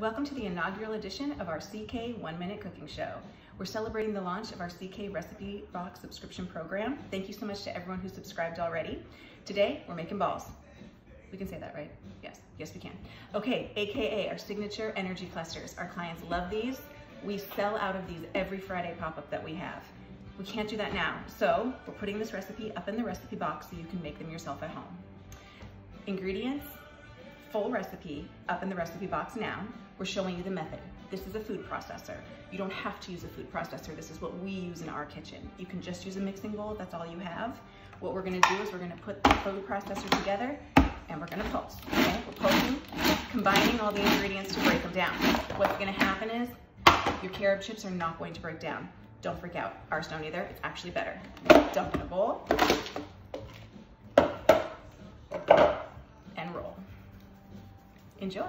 Welcome to the inaugural edition of our CK One Minute Cooking Show. We're celebrating the launch of our CK Recipe Box subscription program. Thank you so much to everyone who subscribed already. Today, we're making balls. We can say that, right? Yes, yes we can. Okay, AKA our signature energy clusters. Our clients love these. We sell out of these every Friday pop-up that we have. We can't do that now, so we're putting this recipe up in the recipe box so you can make them yourself at home. Ingredients, full recipe up in the recipe box now. We're showing you the method. This is a food processor. You don't have to use a food processor. This is what we use in our kitchen. You can just use a mixing bowl, that's all you have. What we're gonna do is we're gonna put the food processor together and we're gonna pulse, okay? We're pulsing, combining all the ingredients to break them down. What's gonna happen is your carob chips are not going to break down. Don't freak out, ours don't either, it's actually better. Dump in a bowl, and roll. Enjoy.